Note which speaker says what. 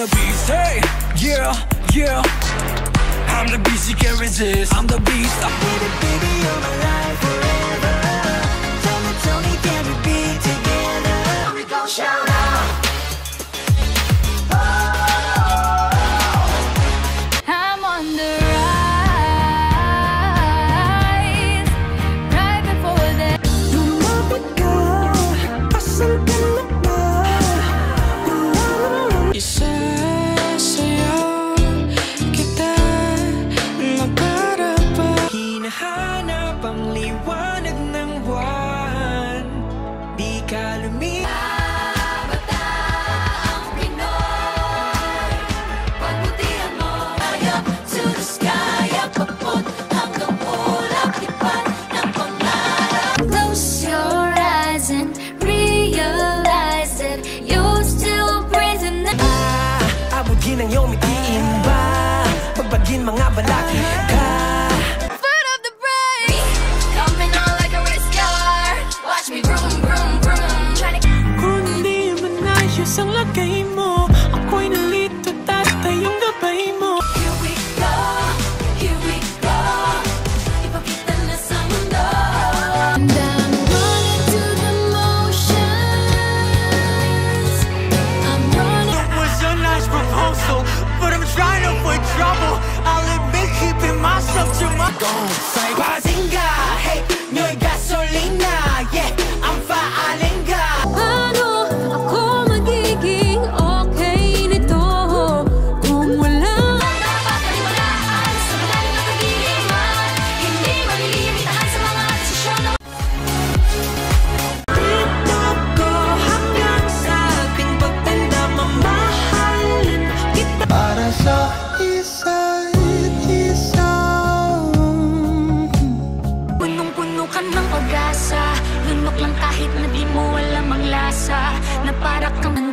Speaker 1: the beast, hey, yeah, yeah. I'm the beast, you can't resist. I'm the beast. I'm the baby, you're my life forever. Can we be together? Shout out. Something ng iyong mitiin ba? Pagbagin mga balaki gon' fight Bazinga! Hey! 너의 가솔리나! Yeah! I'm fine ka
Speaker 2: Paano ako magiging okay nito? Kung wala Napapatali mo lahat sa madaling matagiliman Hindi malilimitahan sa mga desisyon na
Speaker 1: Titok ko hanggang sa ating pagtanda Mamahalin kita Para sa isa
Speaker 2: lang kahit na di mo alam ang lasa. Na para kang